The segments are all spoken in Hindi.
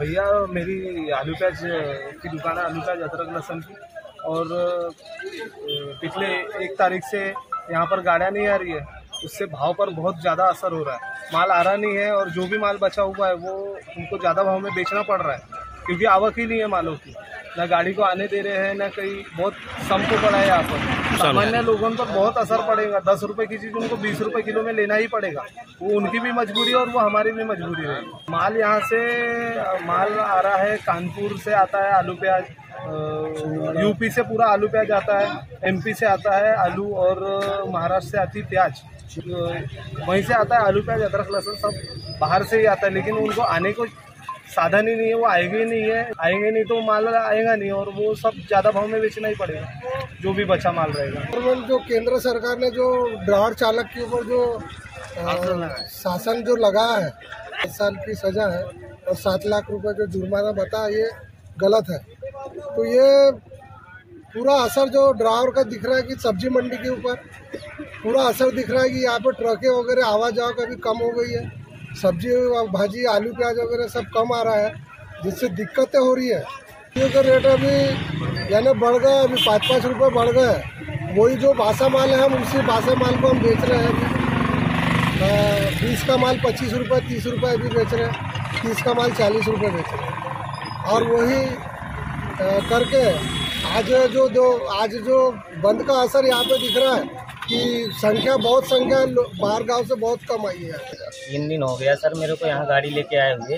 भैया, मेरी आलू प्याज की दुकान है आलू प्याज अदरक लहसन की। और पिछले एक तारीख से यहाँ पर गाड़ियाँ नहीं आ रही है। उससे भाव पर बहुत ज़्यादा असर हो रहा है। माल आ रहा नहीं है और जो भी माल बचा हुआ है, वो उनको ज़्यादा भाव में बेचना पड़ रहा है। क्योंकि आवक ही नहीं है मालों की। ना गाड़ी को आने दे रहे हैं ना कहीं बहुत सम को पड़ा है यहाँ पर। सामान्य लोगों पर बहुत असर पड़ेगा। दस रुपए की चीज़ उनको बीस रुपए किलो में लेना ही पड़ेगा। वो उनकी भी मजबूरी है और वो हमारी भी मजबूरी है माल यहाँ से माल आ रहा है कानपुर से आता है आलू प्याज यूपी से पूरा आलू प्याज आता है एमपी से आता है आलू और महाराष्ट्र से आती प्याज। वहीं से आता है आलू प्याज अदरक लहसुन सब बाहर से ही आता है लेकिन उनको आने को साधन ही नहीं है वो आएँगे ही नहीं है। आएँगे नहीं तो माल आएगा नहीं और वो सब ज़्यादा भाव में बेचना ही पड़ेगा जो भी बचा माल रहेगा। जो केंद्र सरकार ने जो ड्राइवर चालक के ऊपर जो शासन जो लगाया है दस साल की सजा है और सात लाख रुपए जो जुर्माना बता ये गलत है। तो ये पूरा असर जो ड्राइवर का दिख रहा है कि सब्ज़ी मंडी के ऊपर पूरा असर दिख रहा है कि यहाँ पे ट्रकें वगैरह आवा जावा का भी कम हो गई है। सब्ज़ी भाजी, आलू, प्याज वगैरह सब कम आ रहा है, जिससे दिक्कतें हो रही है। सब्जियों का रेट अभी, यानी बढ़ गए अभी पाँच पाँच रुपये बढ़ गए वही जो बासा माल है, हम उसी बासा माल को हम बेच रहे हैं अभी। बीस का माल पच्चीस रुपये तीस रुपये अभी बेच रहे हैं, तीस का माल चालीस रुपये बेच रहे हैं। और वही करके आज जो जो, आज जो बंद का असर यहाँ पे दिख रहा है कि संख्या बहुत संख्या बाहर गाँव से बहुत कम आई है। तीन दिन हो गया सर मेरे को यहाँ गाड़ी लेके आए हुए।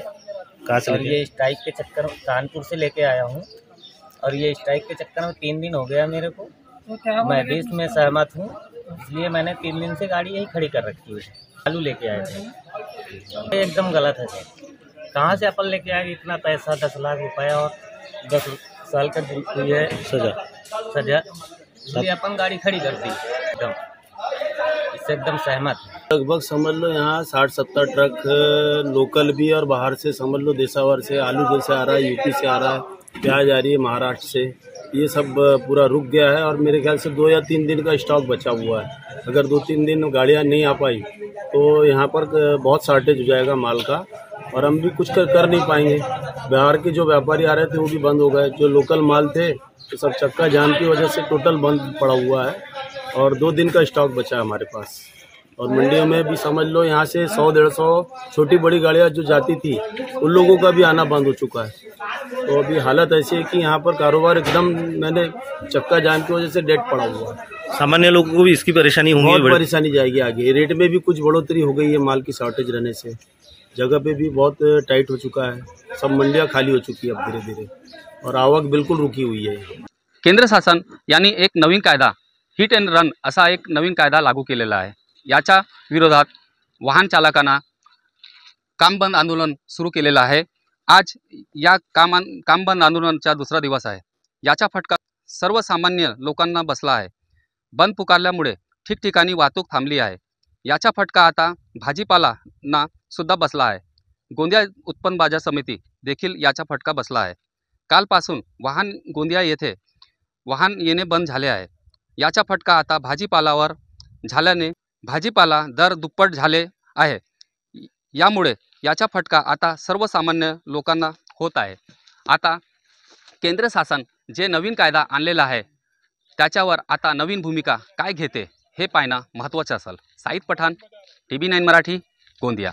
कहाँ से और ये स्ट्राइक के चक्कर कानपुर से लेके आया हूँ। और ये स्ट्राइक के चक्कर में तीन दिन हो गया मेरे को। मैं भी इसमें सहमत हूँ इसलिए मैंने तीन दिन से गाड़ी यही खड़ी कर रखी हुई आलू लेके आए थे। ये एकदम गलत है सर। कहाँ से अपन लेके आए? इतना पैसा दस लाख रुपया और दस साल का हुई है। सजा। सजा। इसलिए अपन गाड़ी खड़ी कर दी। एकदम। इससे एकदम सहमत। लगभग समझ लो यहाँ साठ सत्तर ट्रक लोकल भी और बाहर से समझ लो देशावर से आलू जैसे आ रहा है यूपी से आ रहा है प्याज आ रही है महाराष्ट्र से। ये सब पूरा रुक गया है और मेरे ख्याल से दो या तीन दिन का स्टॉक बचा हुआ है। अगर दो तीन दिन गाड़ियाँ नहीं आ पाई तो यहाँ पर बहुत शार्टेज हो जाएगा माल का और हम भी कुछ कर, कर नहीं पाएँगे। बिहार के जो व्यापारी आ रहे थे वो भी बंद हो गए। जो लोकल माल थे तो सब चक्का जाम की वजह से टोटल बंद पड़ा हुआ है। और दो दिन का स्टॉक बचा है हमारे पास। और मंडियों में भी समझ लो यहाँ से सौ डेढ़ सौ छोटी बड़ी गाड़ियाँ जो जाती थी उन लोगों का भी आना बंद हो चुका है। तो अभी हालत ऐसी है कि यहाँ पर कारोबार एकदम मैंने चक्का जाम की वजह से डेट पड़ा हुआ है। सामान्य लोगों को भी इसकी परेशानी बहुत परेशानी जाएगी आगे। रेट में भी कुछ बढ़ोतरी हो गई है माल की शॉर्टेज रहने से। जगह पे भी बहुत टाइट हो चुका है। सब मंडियाँ खाली हो चुकी है अब धीरे धीरे और आवक बिल्कुल रुकी हुई है। केंद्र शासन यानी एक नवीन कायदा हिट अँड रन असा एक नवीन कायदा लागू केलेला आहे. याच्या विरोधात वाहन चालकांना काम बंद आंदोलन सुरू केलेलं आहे. आज या कामां काम बंद आंदोलनाचा दुसरा दिवस आहे. याचा फटका सर्वसामान्य लोकांना बसला आहे. बंद पुकारल्यामुळे ठिकठिकाणी वाहतूक थांबली आहे. याचा फटका आता भाजीपालांना सुद्धा बसला आहे. गोंदिया उत्पन्न बाजार समिती देखील याचा फटका बसला आहे. कालपासून वाहन गोंदिया येथे वाहन येणे बंद झाले आहे. याचा फटका आता भाजीपालावर झाल्याने भाजीपाला दर दुप्पट झाले आहे. यामुळे याचा फटका आता सर्वसामान्य लोकांना होत आहे. आता केंद्र शासन जे नवीन कायदा आणलेला आहे त्याच्यावर आता नवीन भूमिका काय घेते हे पाहणं महत्त्वाचं असेल. Sayyad Pathan T V nine Marathi Gondia.